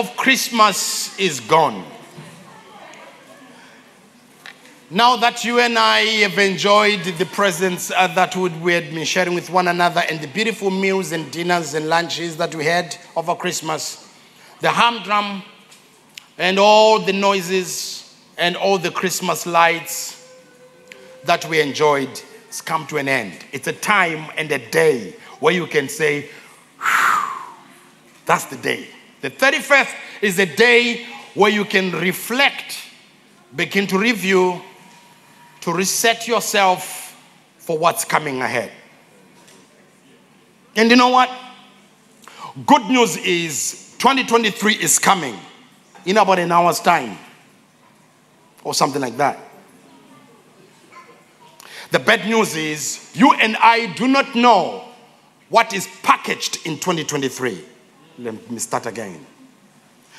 of Christmas is gone. Now that you and I have enjoyed the presents uh, that we had been sharing with one another and the beautiful meals and dinners and lunches that we had over Christmas, the humdrum and all the noises and all the Christmas lights that we enjoyed has come to an end. It's a time and a day where you can say, that's the day. The 31st is a day where you can reflect, begin to review, to reset yourself for what's coming ahead. And you know what? Good news is 2023 is coming in about an hour's time or something like that. The bad news is you and I do not know what is packaged in 2023. Let me start again.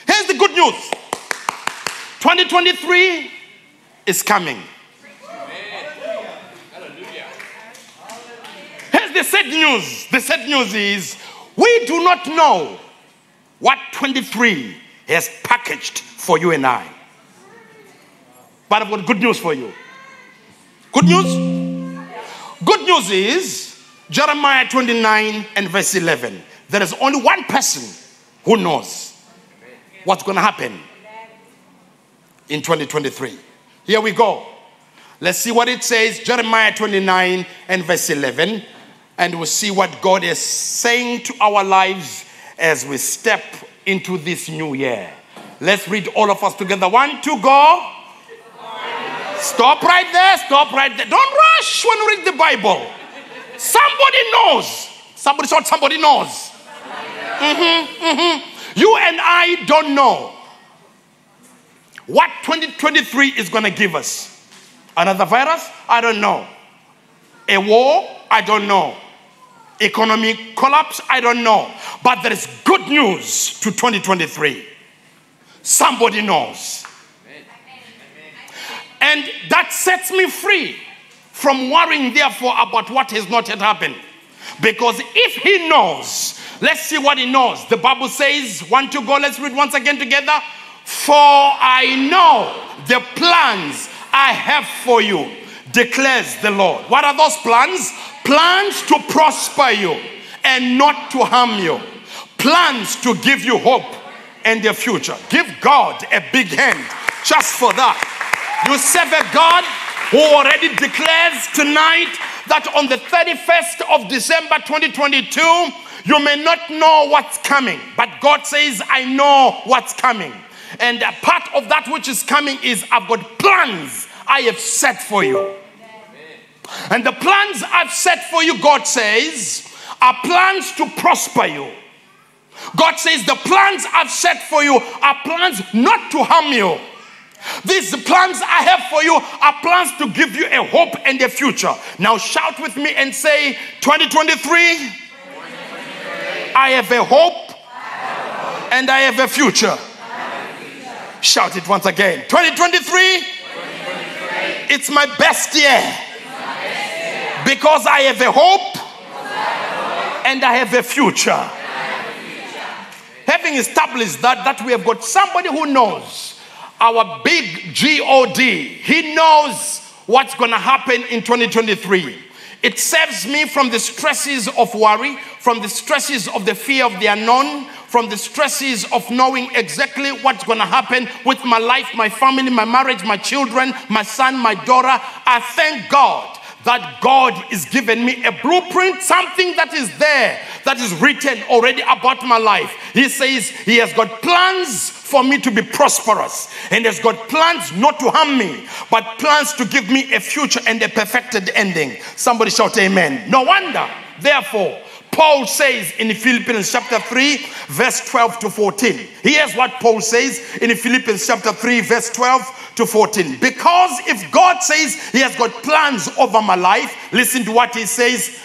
Here's the good news 2023 is coming. Here's the sad news. The sad news is we do not know what 23 has packaged for you and I. But I've got good news for you. Good news? Good news is Jeremiah 29 and verse 11. There is only one person who knows what's going to happen in 2023. Here we go. Let's see what it says Jeremiah 29 and verse 11 and we'll see what God is saying to our lives as we step into this new year. Let's read all of us together. One, two, go. Stop right there. Stop right there. Don't rush when you read the Bible. Somebody knows. Somebody thought somebody knows. Mm-hmm, mm-hmm. You and I don't know what 2023 is going to give us. Another virus? I don't know. A war? I don't know. Economic collapse? I don't know. But there is good news to 2023. Somebody knows. And that sets me free from worrying, therefore, about what has not yet happened. Because if he knows, let's see what he knows. The Bible says, one to go, let's read once again together. For I know the plans I have for you, declares the Lord. What are those plans? Plans to prosper you and not to harm you, plans to give you hope and a future. Give God a big hand just for that. You serve a God who already declares tonight that on the 31st of December 2022, you may not know what's coming, but God says, I know what's coming. And a part of that which is coming is I've got plans I have set for you. And the plans I've set for you, God says, are plans to prosper you. God says, the plans I've set for you are plans not to harm you. These plans I have for you are plans to give you a hope and a future. Now shout with me and say, 2023, 2023. I, have a hope and I have a future. Shout it once again. 2023, 2023. it's my best year. Because I have a hope, and I have a future. Having established that, that we have got somebody who knows our big God, he knows what's going to happen in 2023. It saves me from the stresses of worry, from the stresses of the fear of the unknown, from the stresses of knowing exactly what's going to happen with my life, my family, my marriage, my children, my son, my daughter. I thank God that God is giving me a blueprint, something that is there, that is written already about my life. He says He has got plans for me to be prosperous, and has got plans not to harm me, but plans to give me a future and a perfected ending. Somebody shout, Amen. No wonder, therefore, Paul says in Philippians chapter 3, verse 12 to 14. Here's what Paul says in Philippians chapter 3, verse 12 to 14. Because if God says He has got plans over my life, listen to what He says.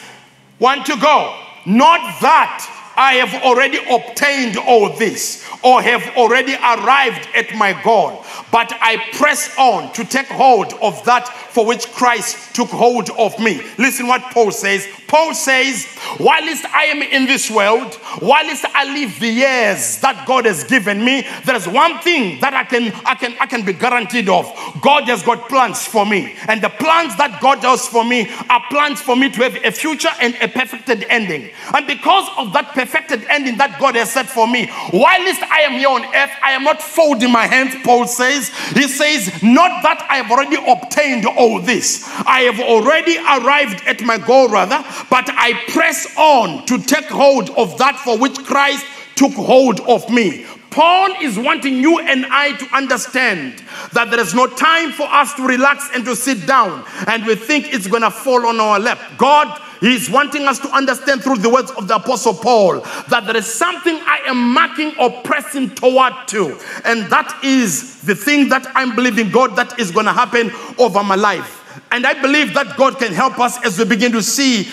Want to go. Not that I have already obtained all this or have already arrived at my goal, but I press on to take hold of that for which Christ took hold of me. Listen what Paul says. Paul says, whilst I am in this world, whilst I live the years that God has given me, there's one thing that I can I can I can be guaranteed of. God has got plans for me. And the plans that God has for me are plans for me to have a future and a perfected ending. And because of that perfected ending that God has set for me, whilst I am here on earth, I am not folding my hands, Paul says. He says, Not that I have already obtained all this, I have already arrived at my goal, rather, but I press on to take hold of that for which Christ took hold of me. Paul is wanting you and I to understand that there is no time for us to relax and to sit down and we think it's going to fall on our lap. God He's wanting us to understand through the words of the Apostle Paul that there is something I am marking or pressing toward to, and that is the thing that I'm believing God that is going to happen over my life. And I believe that God can help us as we begin to see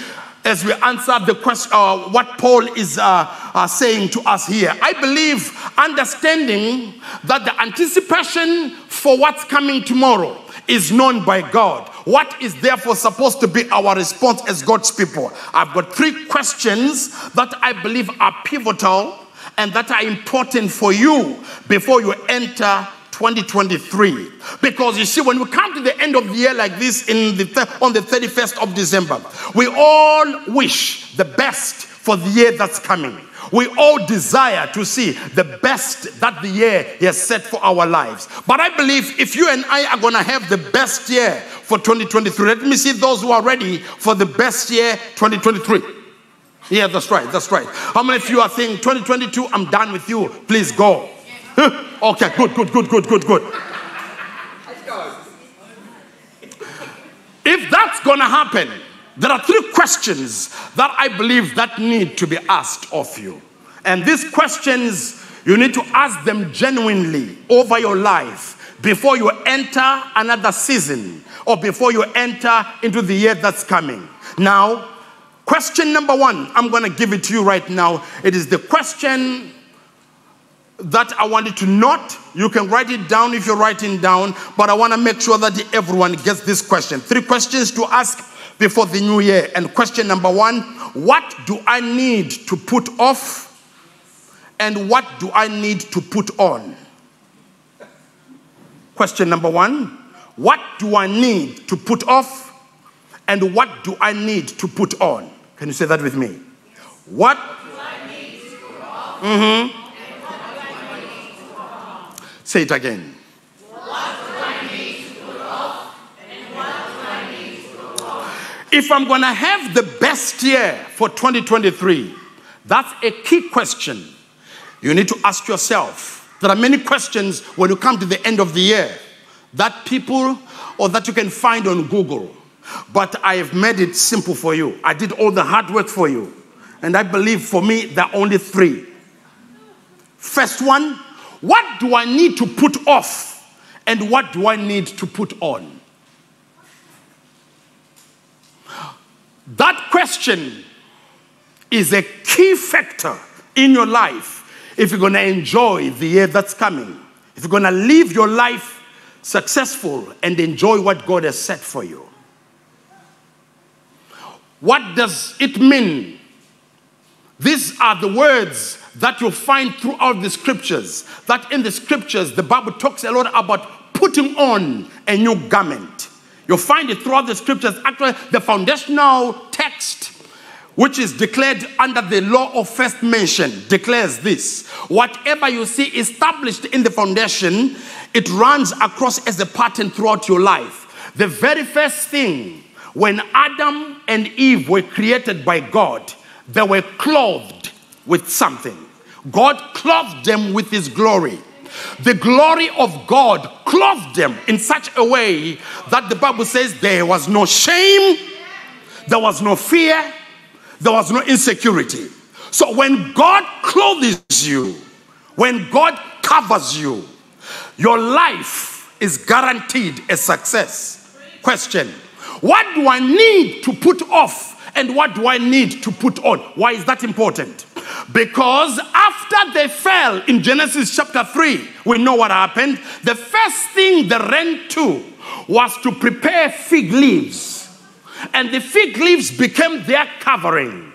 as we answer the question, uh, what Paul is uh, uh, saying to us here. I believe understanding that the anticipation for what's coming tomorrow is known by God. What is therefore supposed to be our response as God's people? I've got three questions that I believe are pivotal and that are important for you before you enter 2023 because you see when we come to the end of the year like this in the on the 31st of December we all wish the best for the year that's coming we all desire to see the best that the year has set for our lives. But i believe if you and i are going to have the best year for 2023 let me see those who are ready for the best year 2023 yeah that's right that's right. How many of you are saying 2022 i'm done with you please go? Okay, good, good, good, good, good, good. If that's going to happen, there are three questions that I believe that need to be asked of you. And these questions, you need to ask them genuinely over your life before you enter another season or before you enter into the year that's coming. Now, question number one, I'm going to give it to you right now. It is the question that I wanted to note. You can write it down if you're writing down, but I want to make sure that everyone gets this question. Three questions to ask before the new year. And question number one What do I need to put off? And what do I need to put on? Question number one What do I need to put off? And what do I need to put on? Can you say that with me? What do I need to put off? Mm-hmm. Say it again. If I'm going to have the best year for 2023, that's a key question. You need to ask yourself. There are many questions when you come to the end of the year that people or that you can find on Google. But I have made it simple for you. I did all the hard work for you. And I believe for me, there are only three. First one, what do I need to put off? And what do I need to put on? That question is a key factor in your life if you're going to enjoy the year that's coming. If you're going to live your life successful and enjoy what God has set for you. What does it mean? These are the words that you'll find throughout the scriptures. That in the scriptures, the Bible talks a lot about putting on a new garment. You'll find it throughout the scriptures. Actually, the foundational text, which is declared under the law of first mention, declares this whatever you see established in the foundation, it runs across as a pattern throughout your life. The very first thing when Adam and Eve were created by God, they were clothed with something. God clothed them with his glory. The glory of God clothed them in such a way that the Bible says there was no shame, there was no fear, there was no insecurity. So when God clothes you, when God covers you, your life is guaranteed a success. Question What do I need to put off and what do I need to put on? Why is that important? Because after they fell in Genesis chapter 3, we know what happened. The first thing they ran to was to prepare fig leaves, and the fig leaves became their covering.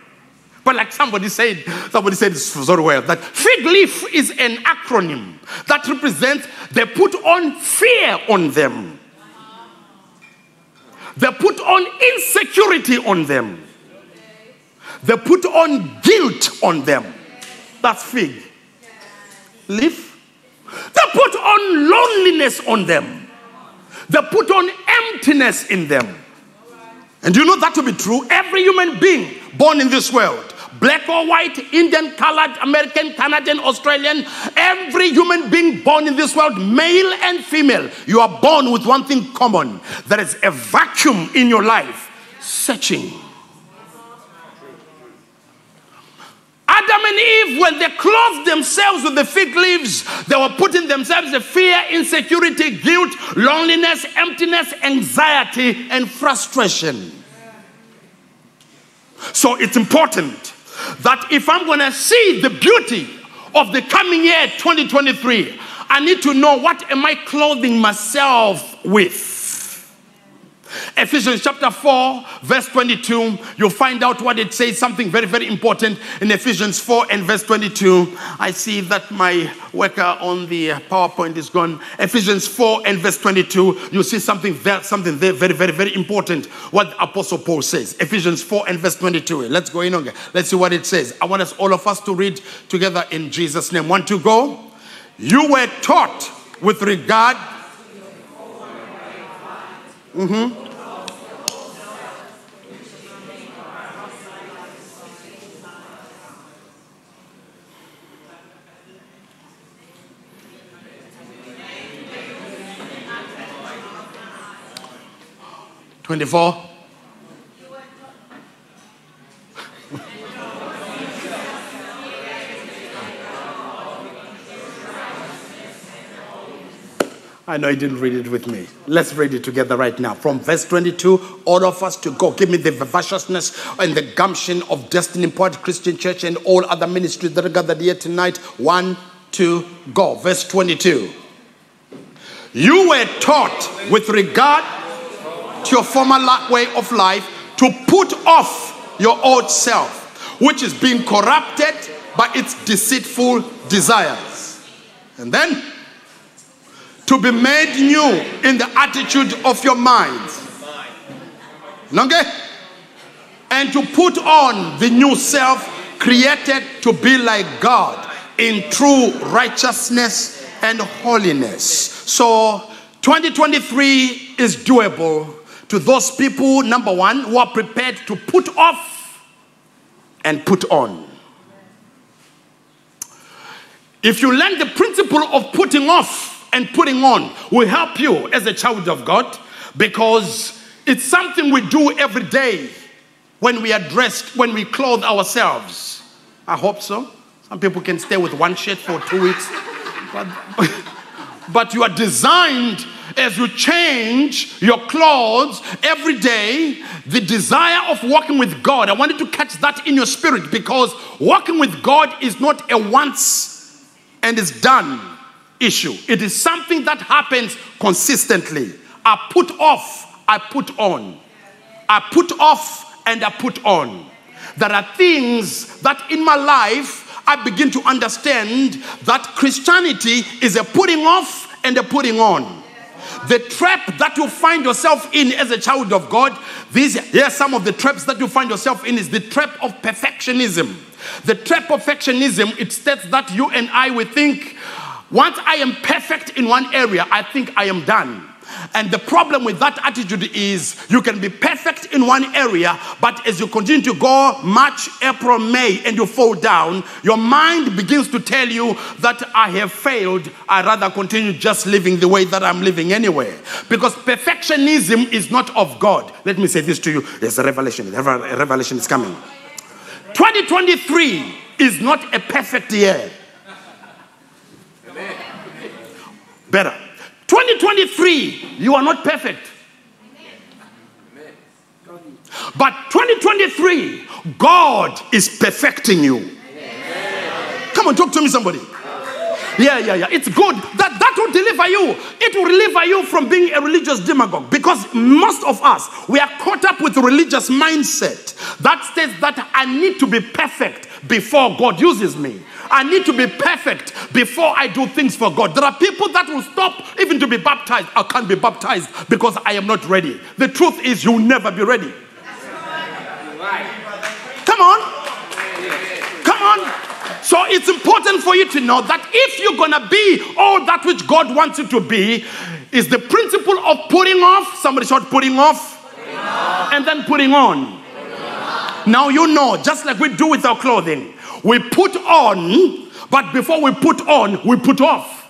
But like somebody said, somebody said very well that fig leaf is an acronym that represents they put on fear on them. They put on insecurity on them. They put on guilt on them. That's fig leaf. They put on loneliness on them. They put on emptiness in them. And you know that to be true? Every human being born in this world, black or white, Indian, colored, American, Canadian, Australian, every human being born in this world, male and female, you are born with one thing common there is a vacuum in your life searching Adam and Eve, when they clothed themselves with the fig leaves, they were putting themselves in fear, insecurity, guilt, loneliness, emptiness, anxiety, and frustration. So it's important that if I'm going to see the beauty of the coming year 2023, I need to know what am I clothing myself with. Ephesians chapter 4, verse 22, you'll find out what it says, something very, very important in Ephesians 4 and verse 22. I see that my worker on the PowerPoint is gone. Ephesians 4 and verse 22, you see something there, something there very, very, very important. What Apostle Paul says. Ephesians 4 and verse 22. Let's go in on. Let's see what it says. I want us, all of us, to read together in Jesus' name. Want to go? You were taught with regard Mm-hmm. Twenty-four. I know you didn't read it with me. Let's read it together right now. From verse 22, all of us to go. Give me the vivaciousness and the gumption of Destiny Point Christian Church and all other ministries that are gathered here tonight. One, two, go. Verse 22. You were taught with regard to your former way of life to put off your old self, which is being corrupted by its deceitful desires. And then to be made new in the attitude of your mind. Okay? And to put on the new self created to be like God in true righteousness and holiness. So 2023 is doable to those people, number one, who are prepared to put off and put on. If you learn the principle of putting off, and putting on will help you as a child of God because it's something we do every day when we are dressed, when we clothe ourselves. I hope so. Some people can stay with one shirt for two weeks. But, but you are designed as you change your clothes every day, the desire of walking with God. I wanted to catch that in your spirit because walking with God is not a once and it's done issue. It is something that happens consistently. I put off, I put on. I put off and I put on. There are things that in my life I begin to understand that Christianity is a putting off and a putting on. The trap that you find yourself in as a child of God, these here are some of the traps that you find yourself in is the trap of perfectionism. The trap of perfectionism, it states that you and I we think once I am perfect in one area, I think I am done. And the problem with that attitude is you can be perfect in one area, but as you continue to go March, April, May, and you fall down, your mind begins to tell you that I have failed. I rather continue just living the way that I'm living anyway. Because perfectionism is not of God. Let me say this to you. There's a revelation. A revelation is coming. 2023 is not a perfect year. Better. 2023, you are not perfect. But 2023, God is perfecting you. Come on, talk to me, somebody. Yeah, yeah, yeah. It's good. That that will deliver you. It will deliver you from being a religious demagogue. Because most of us we are caught up with a religious mindset that says that I need to be perfect before God uses me. I need to be perfect before I do things for God. There are people that will stop even to be baptized. I can't be baptized because I am not ready. The truth is, you'll never be ready. Come on. Come on. So it's important for you to know that if you're going to be all that which God wants you to be, is the principle of putting off. Somebody shout putting off, putting off. and then putting on. putting on. Now you know, just like we do with our clothing, we put on, but before we put on, we put off.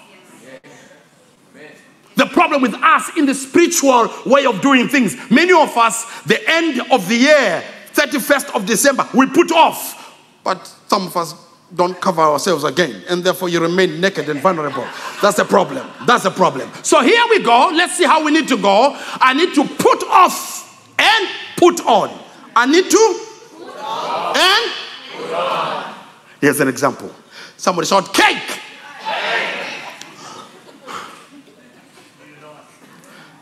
The problem with us in the spiritual way of doing things, many of us, the end of the year, 31st of December, we put off. But some of us don't cover ourselves again, and therefore you remain naked and vulnerable. That's the problem. That's the problem. So here we go. Let's see how we need to go. I need to put off and put on. I need to put and put on. Here's an example. Somebody shout cake.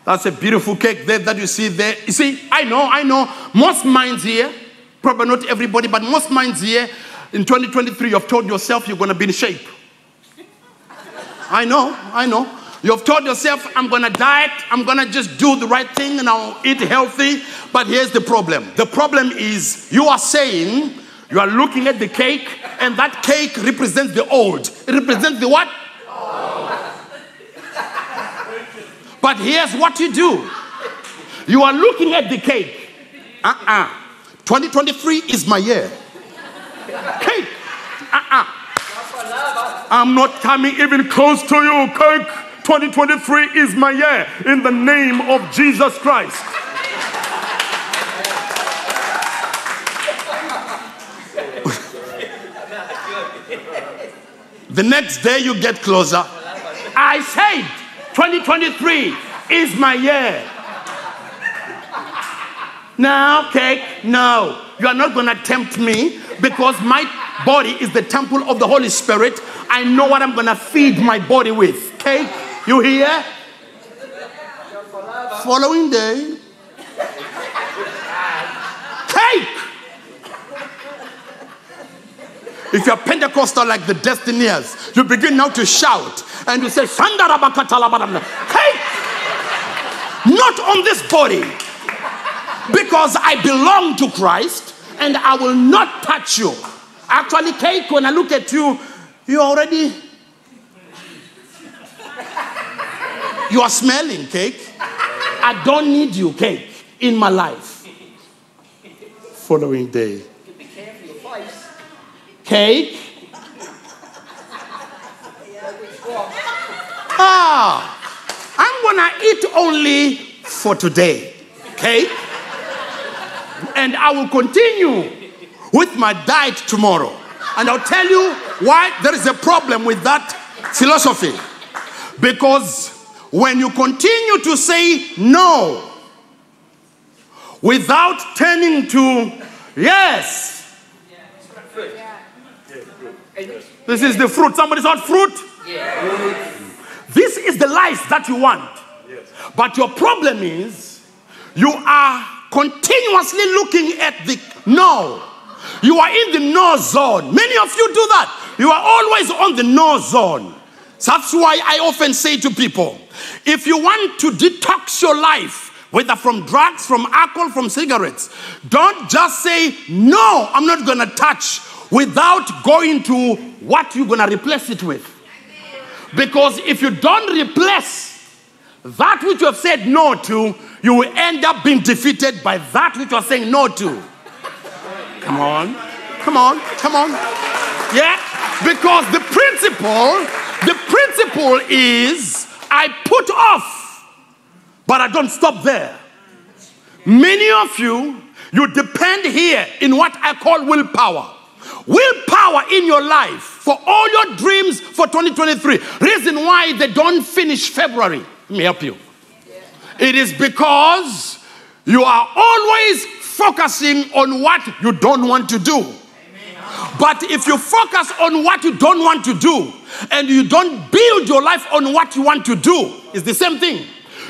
That's a beautiful cake there that you see there. You see, I know, I know. Most minds here, probably not everybody, but most minds here in 2023, you've told yourself you're going to be in shape. I know, I know. You've told yourself, I'm going to diet, I'm going to just do the right thing and I'll eat healthy. But here's the problem the problem is you are saying, you are looking at the cake, and that cake represents the old. It represents the what? But here's what you do you are looking at the cake. Uh uh-uh. uh 2023 is my year. Cake. Uh uh-uh. uh. I'm not coming even close to you, cake. 2023 is my year in the name of Jesus Christ. The next day you get closer. I said 2023 is my year. Now, cake, no. You are not going to tempt me because my body is the temple of the Holy Spirit. I know what I'm going to feed my body with. Cake, you hear? Following day, cake. If you're Pentecostal like the Destineers, you begin now to shout and you say, Hey! Not on this body. Because I belong to Christ and I will not touch you. Actually, cake, when I look at you, you already. You are smelling cake. I don't need you, cake, in my life. Following day cake. Ah, I'm gonna eat only for today, cake. And I will continue with my diet tomorrow. And I'll tell you why there is a problem with that philosophy. Because when you continue to say no without turning to yes, this is the fruit. Somebody said fruit? This is the life that you want. But your problem is you are continuously looking at the no. You are in the no zone. Many of you do that. You are always on the no zone. That's why I often say to people if you want to detox your life, whether from drugs, from alcohol, from cigarettes, don't just say, No, I'm not going to touch without going to what you're going to replace it with. Because if you don't replace that which you have said no to, you will end up being defeated by that which you are saying no to. Come on, come on, come on. Yeah, because the principle, the principle is I put off, but I don't stop there. Many of you, you depend here in what I call willpower willpower in your life for all your dreams for 2023. Reason why they don't finish February. Let me help you. It is because you are always focusing on what you don't want to do. But if you focus on what you don't want to do, and you don't build your life on what you want to do, it's the same thing.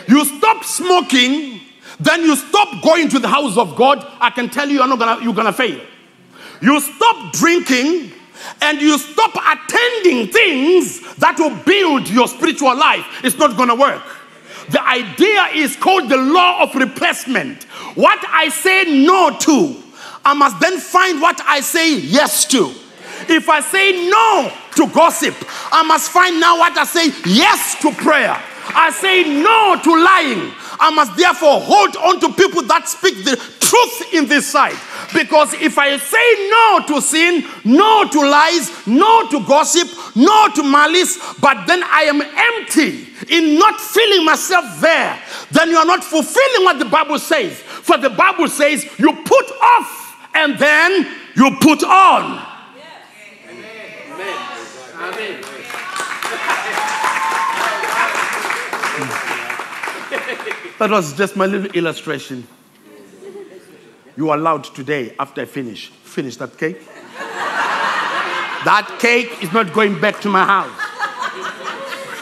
You stop smoking, then you stop going to the house of God. I can tell you, you're not gonna, you're gonna fail. You stop drinking, and you stop attending things that will build your spiritual life. It's not gonna work. The idea is called the law of replacement. What I say no to, I must then find what I say yes to. If I say no to gossip, I must find now what I say yes to prayer. I say no to lying. I must therefore hold on to people that speak the truth in this side. Because if I say no to sin, no to lies, no to gossip, no to malice, but then I am empty in not feeling myself there, then you are not fulfilling what the Bible says. For the Bible says you put off and then you put on. That was just my little illustration. You are allowed today, after I finish, finish that cake. that cake is not going back to my house.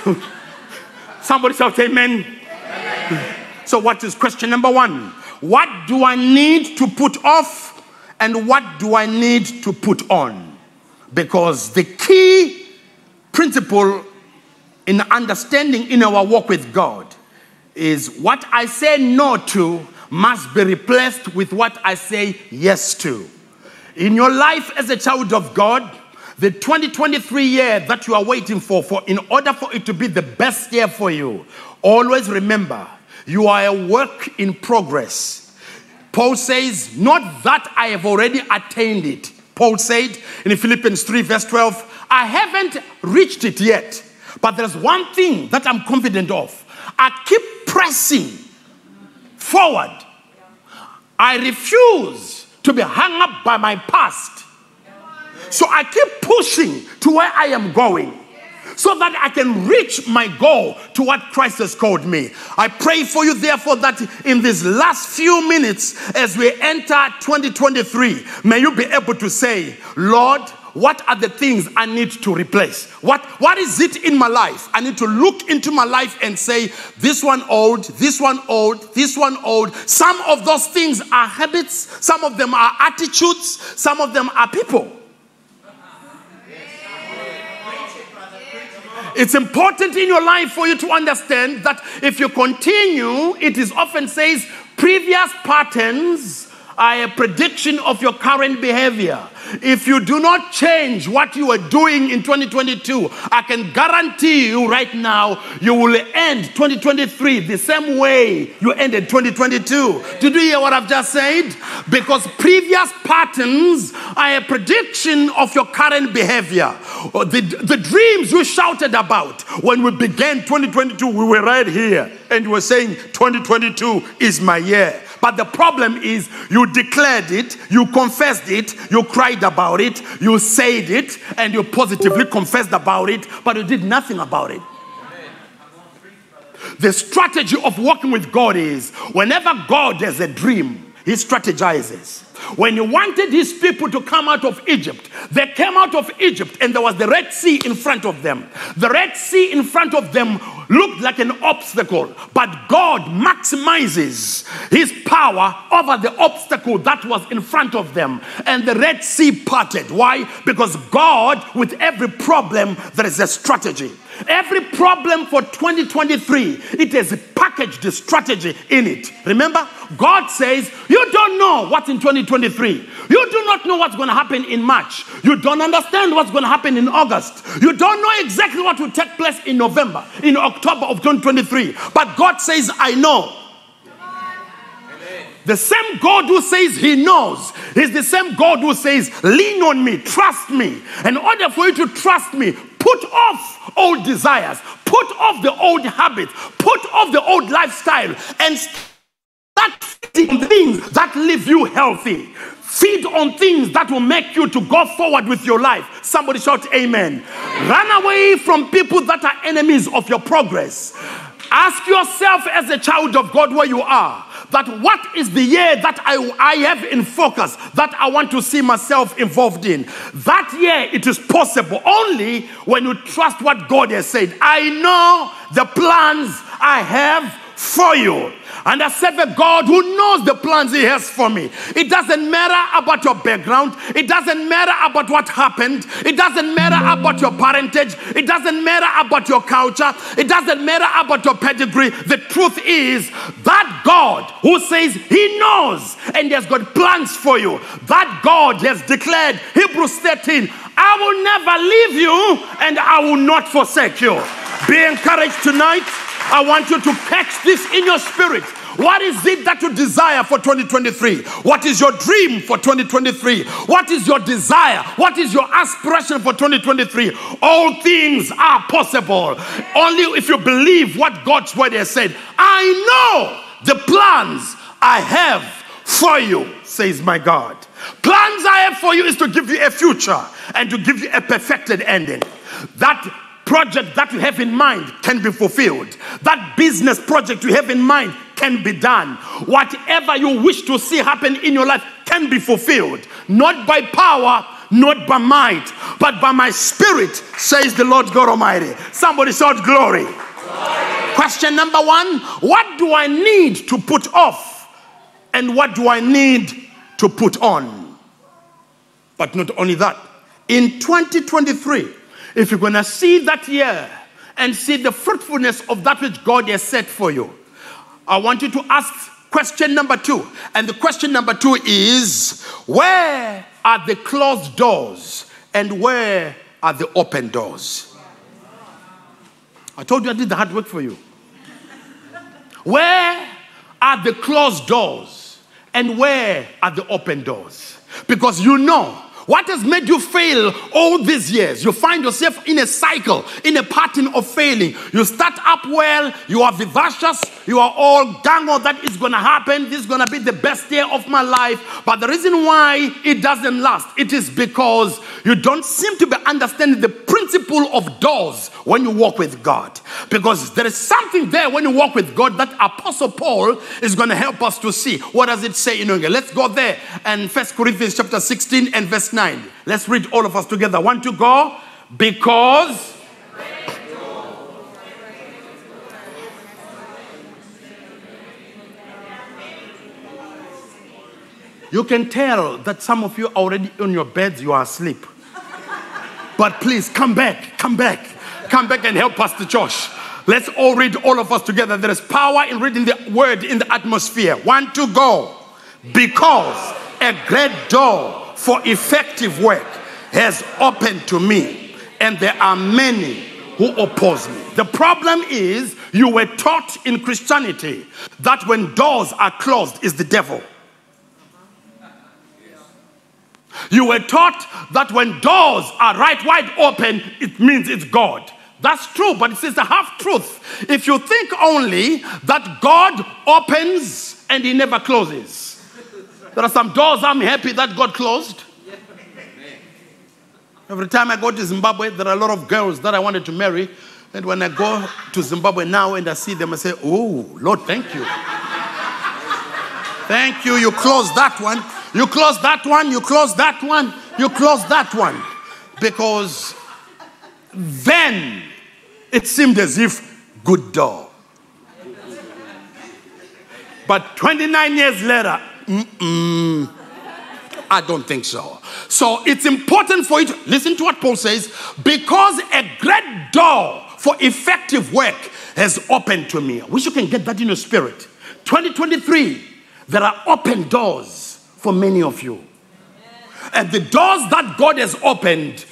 Somebody shout amen. amen. So, what is question number one? What do I need to put off and what do I need to put on? Because the key principle in understanding in our walk with God is what I say no to must be replaced with what I say yes to. In your life as a child of God, the 2023 year that you are waiting for, for in order for it to be the best year for you, always remember you are a work in progress. Paul says, Not that I have already attained it. Paul said in Philippians 3, verse 12, I haven't reached it yet, but there's one thing that I'm confident of. I keep pressing forward. I refuse to be hung up by my past. So I keep pushing to where I am going so that I can reach my goal to what Christ has called me. I pray for you, therefore, that in these last few minutes, as we enter 2023, may you be able to say, Lord, what are the things I need to replace? What, what is it in my life? I need to look into my life and say, this one old, this one old, this one old. Some of those things are habits, some of them are attitudes, some of them are people. It's important in your life for you to understand that if you continue, it is often says previous patterns are a prediction of your current behavior. If you do not change what you are doing in 2022, I can guarantee you right now, you will end 2023 the same way you ended 2022. Did you hear what I've just said? Because previous patterns are a prediction of your current behavior. The, the dreams you shouted about when we began 2022, we were right here and you were saying 2022 is my year. But the problem is you declared it, you confessed it, you cried about it, you said it, and you positively confessed about it, but you did nothing about it. The strategy of working with God is whenever God has a dream, he strategizes. When he wanted his people to come out of Egypt, they came out of Egypt and there was the Red Sea in front of them. The Red Sea in front of them looked like an obstacle, but God maximizes his power over the obstacle that was in front of them. And the Red Sea parted. Why? Because God, with every problem, there is a strategy. Every problem for 2023, it has a packaged strategy in it. Remember, God says, You don't know what's in 2023. You do not know what's going to happen in March. You don't understand what's going to happen in August. You don't know exactly what will take place in November, in October of 2023. But God says, I know. The same God who says he knows is the same God who says, lean on me, trust me. In order for you to trust me, put off old desires, put off the old habits, put off the old lifestyle, and start feeding things that leave you healthy. Feed on things that will make you to go forward with your life. Somebody shout amen. Run away from people that are enemies of your progress. Ask yourself as a child of God where you are that what is the year that I, I have in focus that I want to see myself involved in. That year, it is possible only when you trust what God has said. I know the plans I have for you. And I serve a God who knows the plans He has for me. It doesn't matter about your background. It doesn't matter about what happened. It doesn't matter about your parentage. It doesn't matter about your culture. It doesn't matter about your pedigree. The truth is that God who says He knows and He has got plans for you, that God has declared, Hebrews 13, I will never leave you and I will not forsake you. Be encouraged tonight. I want you to catch this in your spirit. What is it that you desire for 2023? What is your dream for 2023? What is your desire? What is your aspiration for 2023? All things are possible. Only if you believe what God's word has said. I know the plans I have for you, says my God. Plans I have for you is to give you a future and to give you a perfected ending. That project that you have in mind can be fulfilled. That business project you have in mind can be done. Whatever you wish to see happen in your life can be fulfilled. Not by power, not by might, but by my spirit, says the Lord God Almighty. Somebody shout glory. glory. Question number one What do I need to put off? And what do I need to put on? But not only that, in 2023, if you're going to see that year and see the fruitfulness of that which God has set for you, I want you to ask question number two. And the question number two is where are the closed doors and where are the open doors? I told you I did the hard work for you. Where are the closed doors and where are the open doors? Because you know what has made you fail all these years? You find yourself in a cycle, in a pattern of failing. You start up well, you are vivacious, you are all gango that is going to happen. This is going to be the best year of my life. But the reason why it doesn't last, it is because you don't seem to be understanding the principle of doors when you walk with God. Because there is something there when you walk with God that Apostle Paul is going to help us to see. What does it say in English? Let's go there and First Corinthians chapter 16 and verse 9. Let's read all of us together. One to go. Because. You can tell that some of you are already on your beds, you are asleep. But please come back, come back, come back and help Pastor Josh. Let's all read all of us together. There is power in reading the word in the atmosphere. One to go. Because a great door for effective work has opened to me, and there are many who oppose me. The problem is you were taught in Christianity that when doors are closed is the devil. You were taught that when doors are right wide open, it means it's God. That's true, but it's a half truth. If you think only that God opens and he never closes, there are some doors I'm happy that got closed. Every time I go to Zimbabwe, there are a lot of girls that I wanted to marry. And when I go to Zimbabwe now and I see them, I say, Oh, Lord, thank you. thank you. You close that one. You close that one. You close that one. You close that one. Because then it seemed as if good door. But 29 years later, Mm-mm. I don't think so. So it's important for you to listen to what Paul says because a great door for effective work has opened to me. I wish you can get that in your spirit. 2023, there are open doors for many of you. And the doors that God has opened,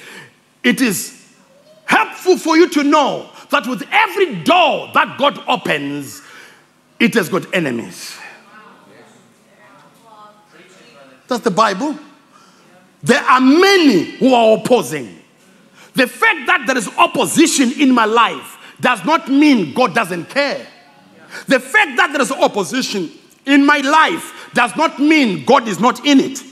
it is helpful for you to know that with every door that God opens, it has got enemies. That's the Bible. There are many who are opposing. The fact that there is opposition in my life does not mean God doesn't care. The fact that there is opposition in my life does not mean God is not in it.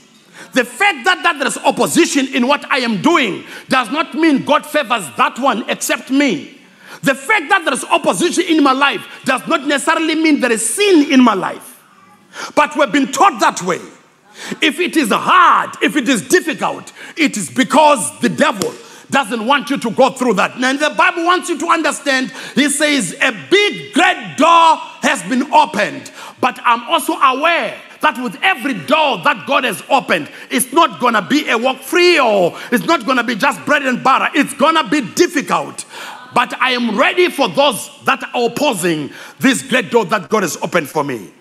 The fact that, that there is opposition in what I am doing does not mean God favors that one except me. The fact that there is opposition in my life does not necessarily mean there is sin in my life. But we've been taught that way. If it is hard, if it is difficult, it is because the devil doesn't want you to go through that. And the Bible wants you to understand, he says, a big, great door has been opened. But I'm also aware that with every door that God has opened, it's not going to be a walk free or it's not going to be just bread and butter. It's going to be difficult. But I am ready for those that are opposing this great door that God has opened for me.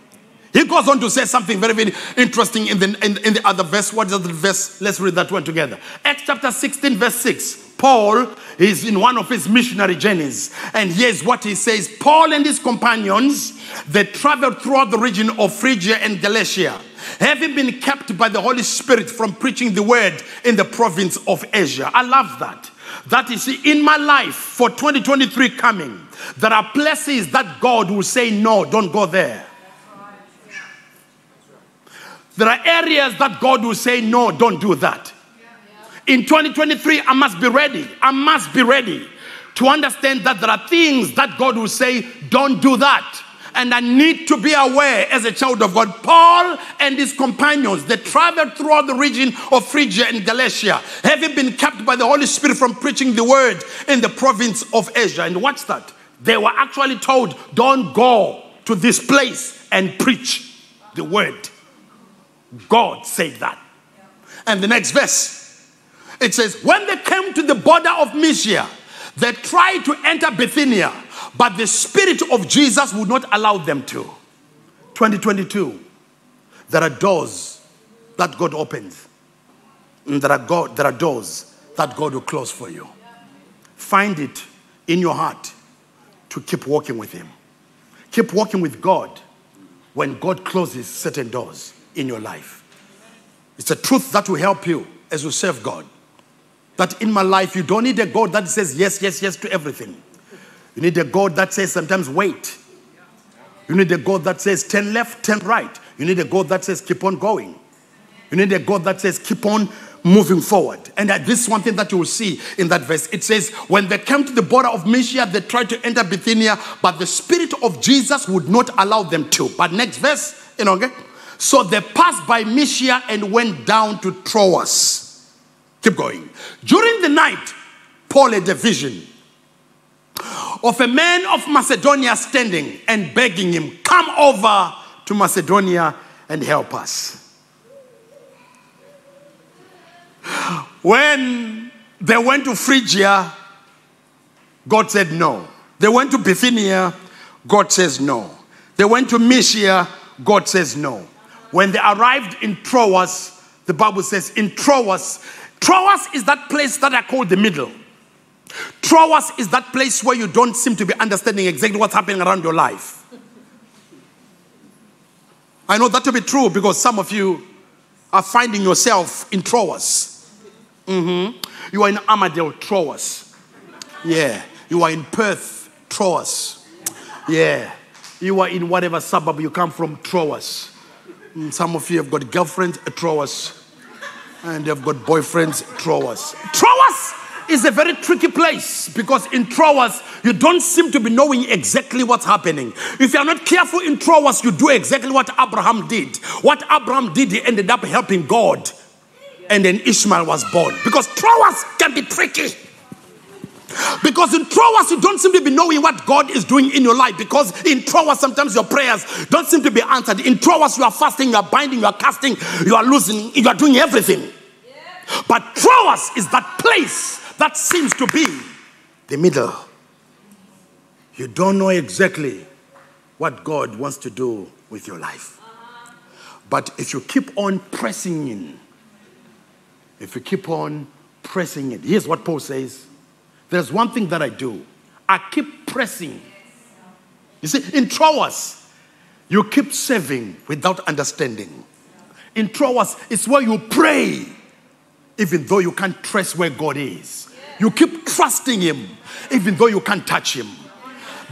He goes on to say something very, very interesting in the, in, in the other verse. What is the verse? Let's read that one together. Acts chapter 16, verse 6. Paul is in one of his missionary journeys. And here's what he says Paul and his companions, they traveled throughout the region of Phrygia and Galatia, having been kept by the Holy Spirit from preaching the word in the province of Asia. I love that. That is in my life for 2023 coming. There are places that God will say, No, don't go there. There are areas that God will say, No, don't do that. In 2023, I must be ready. I must be ready to understand that there are things that God will say, Don't do that. And I need to be aware as a child of God. Paul and his companions, they traveled throughout the region of Phrygia and Galatia, having been kept by the Holy Spirit from preaching the word in the province of Asia. And watch that. They were actually told, Don't go to this place and preach the word. God said that. And the next verse, it says, When they came to the border of Mysia, they tried to enter Bithynia, but the Spirit of Jesus would not allow them to. 2022, there are doors that God opens, and there are, God, there are doors that God will close for you. Find it in your heart to keep walking with Him. Keep walking with God when God closes certain doors in your life. It's a truth that will help you as you serve God. That in my life, you don't need a God that says yes, yes, yes to everything. You need a God that says sometimes wait. You need a God that says turn left, turn right. You need a God that says keep on going. You need a God that says keep on moving forward. And this is one thing that you will see in that verse. It says, When they came to the border of Mysia, they tried to enter Bithynia, but the Spirit of Jesus would not allow them to. But next verse, you know, okay? So they passed by Mysia and went down to Troas. Keep going. During the night, Paul had a vision of a man of Macedonia standing and begging him, Come over to Macedonia and help us. When they went to Phrygia, God said no. They went to Bithynia, God says no. They went to Mysia, God says no. When they arrived in Troas, the Bible says, in Troas, Troas is that place that I call the middle. Troas is that place where you don't seem to be understanding exactly what's happening around your life. I know that to be true because some of you are finding yourself in Troas. Mm-hmm. You are in Armadale, Troas. Yeah. You are in Perth, Troas. Yeah. You are in whatever suburb you come from, Troas. Mm, some of you have got girlfriends at Troas, and you've got boyfriends Troas. Troas is a very tricky place because in Troas, you don't seem to be knowing exactly what's happening. If you're not careful in Troas, you do exactly what Abraham did. What Abraham did, he ended up helping God, and then Ishmael was born. Because Troas can be tricky. Because in Troas, you don't seem to be knowing what God is doing in your life. Because in Troas, sometimes your prayers don't seem to be answered. In Troas, you are fasting, you are binding, you are casting, you are losing, you are doing everything. Yeah. But Troas is that place that seems to be the middle. You don't know exactly what God wants to do with your life. But if you keep on pressing in, if you keep on pressing in, here's what Paul says there's one thing that I do I keep pressing. You see, in Troas, you keep serving without understanding. In Troas, it's where you pray, even though you can't trace where God is. You keep trusting Him, even though you can't touch Him.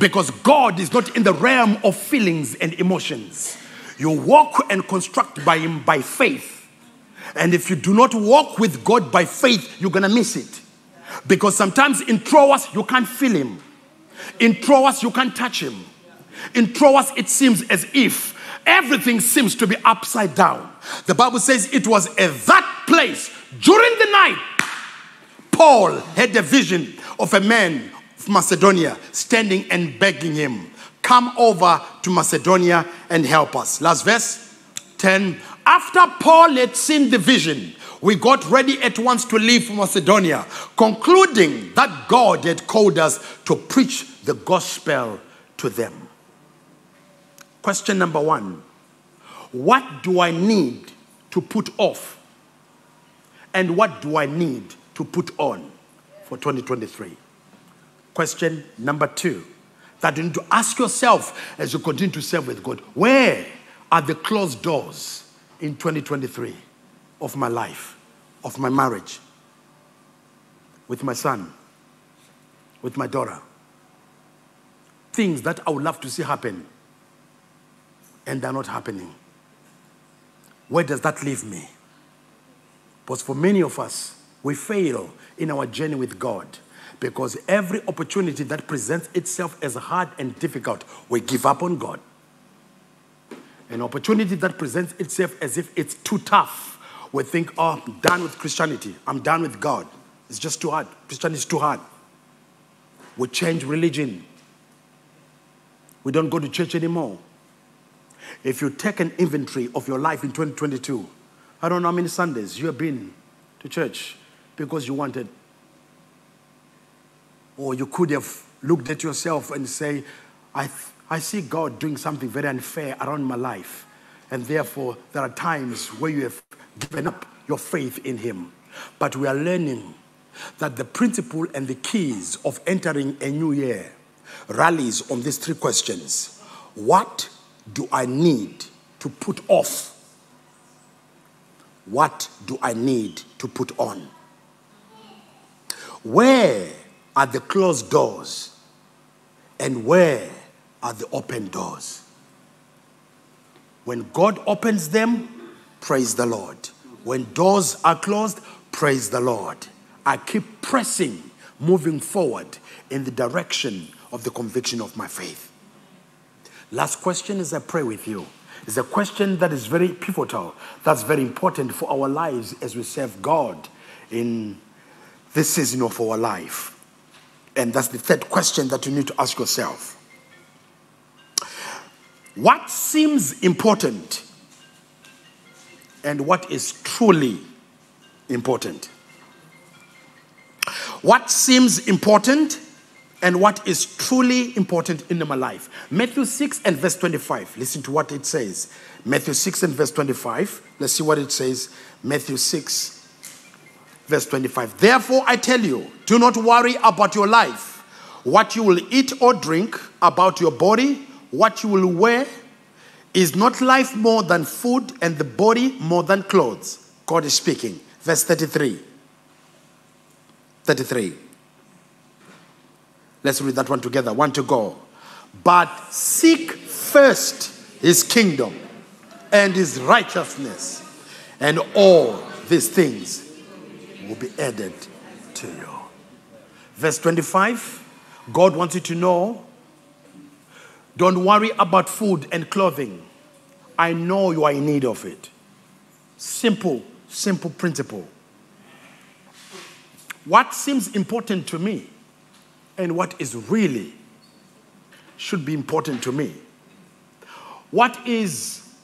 Because God is not in the realm of feelings and emotions. You walk and construct by Him by faith. And if you do not walk with God by faith, you're gonna miss it. Because sometimes in Troas, you can't feel him. In Troas, you can't touch him. In Troas, it seems as if everything seems to be upside down. The Bible says it was at that place during the night, Paul had a vision of a man of Macedonia standing and begging him, Come over to Macedonia and help us. Last verse 10. After Paul had seen the vision, we got ready at once to leave for Macedonia, concluding that God had called us to preach the gospel to them. Question number one What do I need to put off? And what do I need to put on for 2023? Question number two that you need to ask yourself as you continue to serve with God where are the closed doors in 2023 of my life, of my marriage, with my son, with my daughter? Things that I would love to see happen and they're not happening. Where does that leave me? Because for many of us, we fail in our journey with God because every opportunity that presents itself as hard and difficult, we give up on God. An opportunity that presents itself as if it's too tough, we think, oh, I'm done with Christianity. I'm done with God. It's just too hard. Christianity is too hard. We change religion. We don't go to church anymore. If you take an inventory of your life in 2022, I don't know how many Sundays you have been to church because you wanted. Or you could have looked at yourself and say, I, I see God doing something very unfair around my life. And therefore, there are times where you have given up your faith in Him. But we are learning that the principle and the keys of entering a new year rallies on these three questions What do I need to put off? What do I need to put on? Where are the closed doors? And where are the open doors? When God opens them, praise the Lord. When doors are closed, praise the Lord. I keep pressing, moving forward in the direction of the conviction of my faith. Last question as I pray with you is a question that is very pivotal, that's very important for our lives as we serve God in this season of our life. And that's the third question that you need to ask yourself. What seems important and what is truly important? What seems important and what is truly important in my life. Matthew 6 and verse 25. Listen to what it says. Matthew 6 and verse 25. Let's see what it says. Matthew 6, verse 25. Therefore, I tell you, do not worry about your life, what you will eat or drink, about your body, what you will wear. Is not life more than food and the body more than clothes? God is speaking. Verse 33. 33. Let's read that one together. One to go. But seek first his kingdom and his righteousness, and all these things will be added to you. Verse 25 God wants you to know don't worry about food and clothing. I know you are in need of it. Simple, simple principle. What seems important to me and what is really should be important to me. What is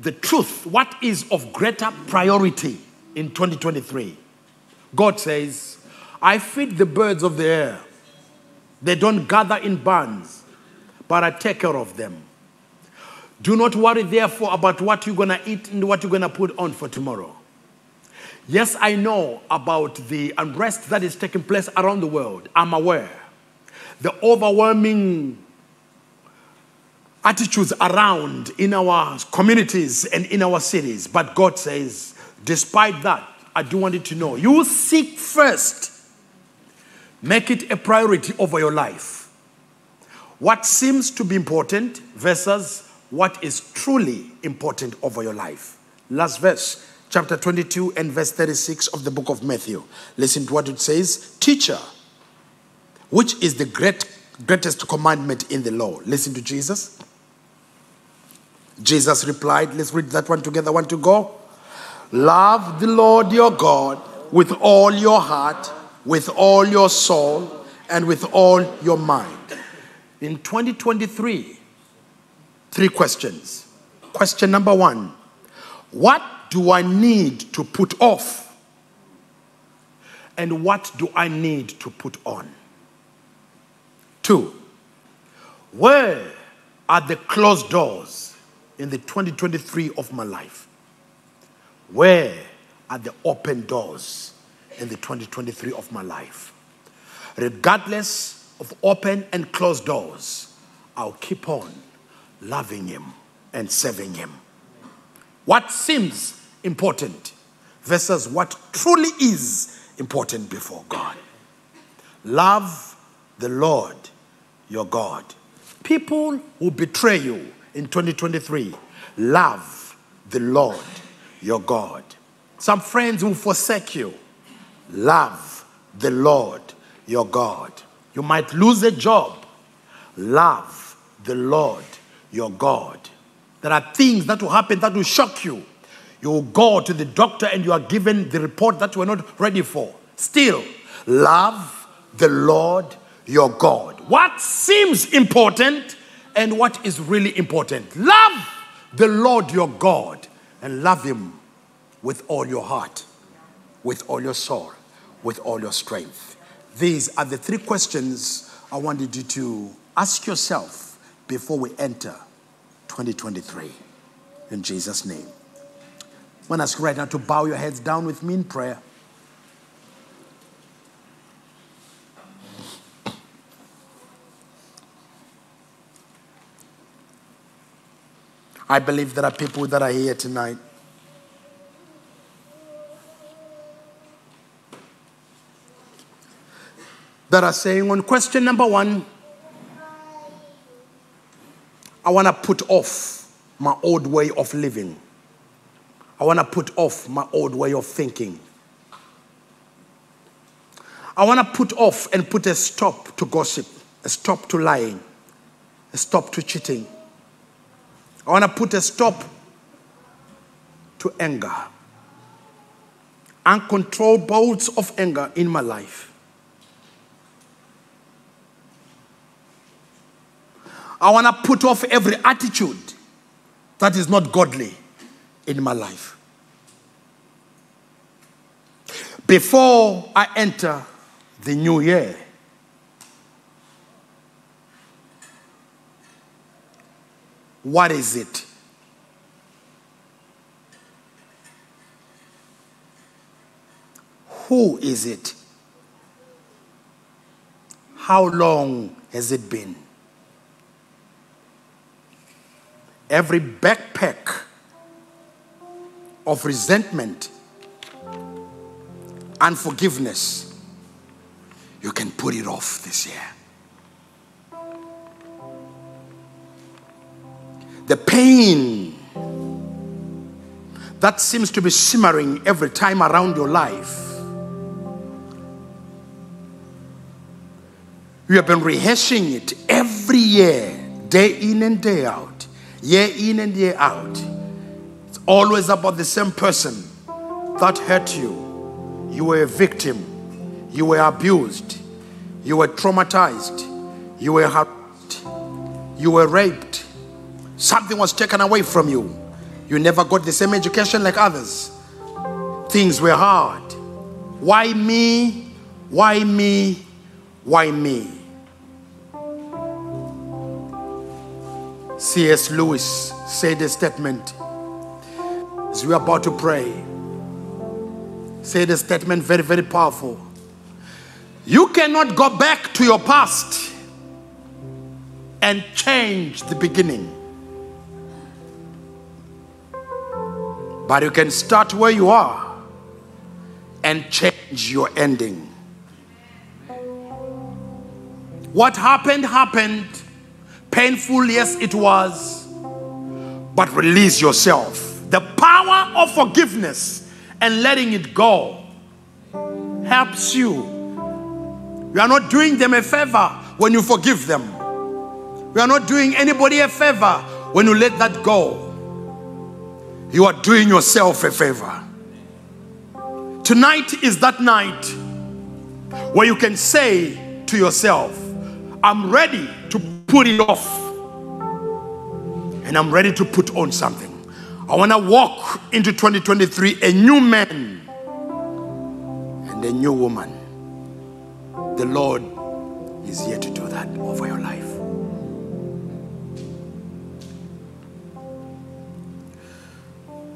the truth? What is of greater priority in 2023? God says, I feed the birds of the air. They don't gather in barns, but I take care of them. Do not worry, therefore, about what you're going to eat and what you're going to put on for tomorrow. Yes, I know about the unrest that is taking place around the world. I'm aware. The overwhelming attitudes around in our communities and in our cities. But God says, despite that, I do want you to know you seek first, make it a priority over your life. What seems to be important versus what is truly important over your life. Last verse chapter 22 and verse 36 of the book of Matthew. Listen to what it says Teacher, which is the great, greatest commandment in the law? Listen to Jesus. Jesus replied, let's read that one together. One to go. Love the Lord your God with all your heart, with all your soul, and with all your mind. In 2023, three questions. Question number one What do I need to put off? And what do I need to put on? Two, where are the closed doors in the 2023 of my life? Where are the open doors in the 2023 of my life? Regardless of open and closed doors, I'll keep on loving Him and serving Him. What seems important versus what truly is important before God. Love the Lord your God. People who betray you in 2023, love the Lord your God. Some friends who forsake you, love the Lord your God. You might lose a job, love the Lord your God. There are things that will happen that will shock you. You go to the doctor and you are given the report that you are not ready for. Still, love the Lord your God. What seems important and what is really important. Love the Lord your God and love Him with all your heart, with all your soul, with all your strength. These are the three questions I wanted you to ask yourself before we enter 2023. In Jesus' name. I want to ask you right now to bow your heads down with me in prayer. I believe there are people that are here tonight. That are saying, on question number one, I want to put off my old way of living. I want to put off my old way of thinking. I want to put off and put a stop to gossip, a stop to lying, a stop to cheating. I want to put a stop to anger. Uncontrolled bouts of anger in my life. I want to put off every attitude that is not godly in my life. Before I enter the new year, what is it? Who is it? How long has it been? Every backpack of resentment, unforgiveness, you can put it off this year. The pain that seems to be simmering every time around your life. You have been rehearsing it every year, day in and day out, year in and year out. It's always about the same person that hurt you. You were a victim, you were abused, you were traumatized, you were hurt, you were raped, something was taken away from you. You never got the same education like others. Things were hard. Why me? Why me? Why me? C.S. Lewis said a statement as we are about to pray. Said a statement very, very powerful. You cannot go back to your past and change the beginning. But you can start where you are and change your ending. What happened, happened. Painful, yes, it was. But release yourself. The power of forgiveness and letting it go helps you. You are not doing them a favor when you forgive them. You are not doing anybody a favor When you let that go, you are doing yourself a favor. Tonight is that night where you can say to yourself, I'm ready to put it off and I'm ready to put on something. I want to walk into 2023 a new man and a new woman. The Lord is here to do that over your life.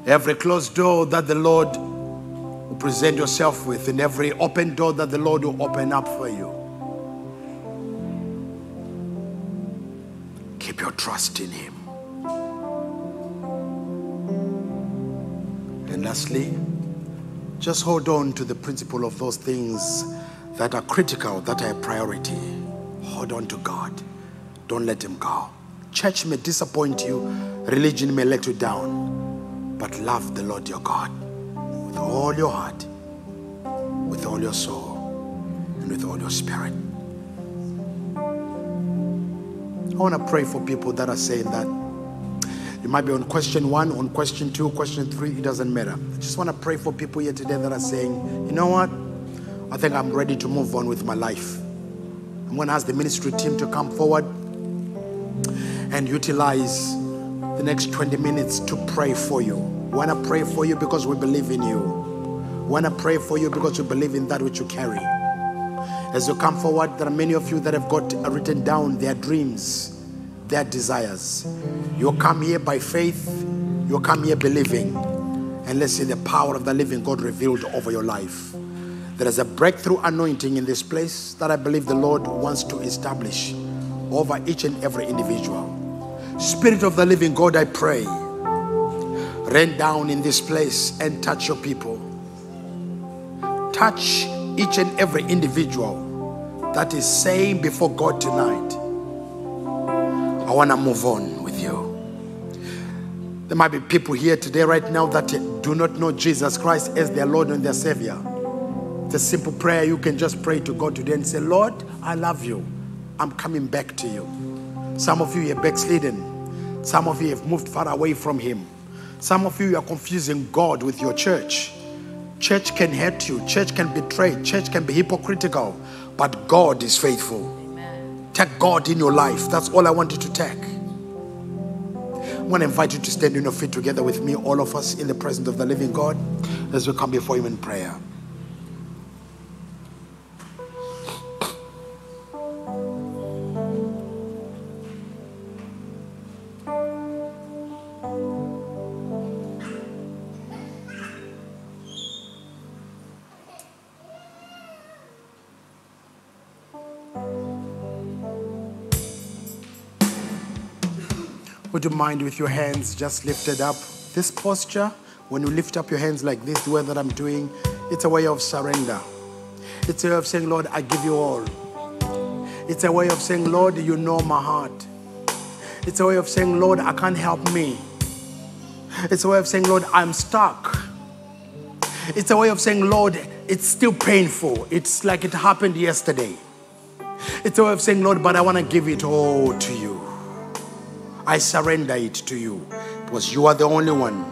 Every closed door that the Lord will present yourself with, and every open door that the Lord will open up for you. Keep your trust in Him. And lastly, just hold on to the principle of those things that are critical, that are a priority. Hold on to God. Don't let Him go. Church may disappoint you, religion may let you down, but love the Lord your God with all your heart, with all your soul, and with all your spirit. I want to pray for people that are saying that. You might be on question one, on question two, question three, it doesn't matter. I just want to pray for people here today that are saying, you know what? I think I'm ready to move on with my life. I'm going to ask the ministry team to come forward and utilize the next 20 minutes to pray for you. We want to pray for you because we believe in you. We want to pray for you because we believe in that which you carry. As you come forward, there are many of you that have got uh, written down their dreams, their desires. You come here by faith, you come here believing, and let's see the power of the living God revealed over your life. There is a breakthrough anointing in this place that I believe the Lord wants to establish over each and every individual. Spirit of the living God, I pray, rain down in this place and touch your people. Touch each and every individual that is saying before God tonight, I want to move on with you. There might be people here today, right now, that do not know Jesus Christ as their Lord and their Savior. It's a simple prayer you can just pray to God today and say, Lord, I love you. I'm coming back to you. Some of you are backslidden. Some of you have moved far away from Him. Some of you are confusing God with your church. Church can hurt you, church can betray, church can be hypocritical, but God is faithful. Amen. Take God in your life. That's all I want you to take. I want to invite you to stand on your feet together with me, all of us in the presence of the living God, as we come before Him in prayer. Mind with your hands just lifted up? This posture, when you lift up your hands like this, the way that I'm doing, it's a way of surrender. It's a way of saying, Lord, I give you all. It's a way of saying, Lord, you know my heart. It's a way of saying, Lord, I can't help me. It's a way of saying, Lord, I'm stuck. It's a way of saying, Lord, it's still painful. It's like it happened yesterday. It's a way of saying, Lord, but I want to give it all to you. I surrender it to you because you are the only one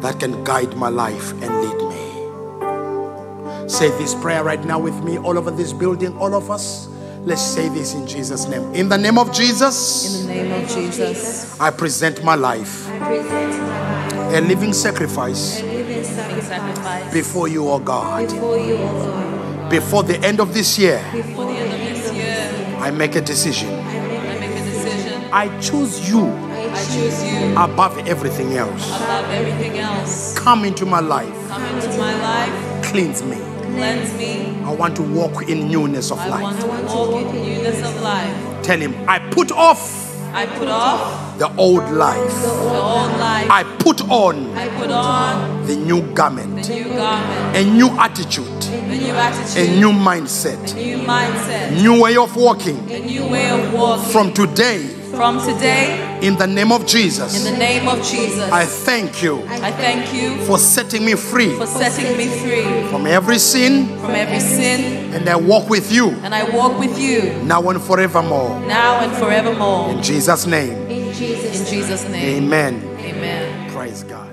that can guide my life and lead me. Say this prayer right now with me, all over this building, all of us. Let's say this in Jesus' name. In the name of Jesus. In the name of Jesus. I present my life. I present my life. A living sacrifice. A living sacrifice. Before you, O God. Before you, O God. Before the end of this year. Before the end of this year. I make a decision. I choose you. I choose you above everything else. Above everything else. Come into my life. Come into my life. Cleanse me. Cleanse me. I want to walk in newness of I life. want to walk in newness of life. Tell him, I put off I put off the old life. the old life. I put on I put on the new garment, the new garment, a new attitude, the new attitude, a new mindset, new mindset, new way of walking. a new way of walking. From today, From today, in the name of Jesus, in the name of Jesus, I thank you I thank you for setting me free for setting me free from every sin, from every sin, and I walk with you and I walk with you now and forevermore. now and forevermore. In Jesus' name, In Jesus' name, amen. amen. Praise God.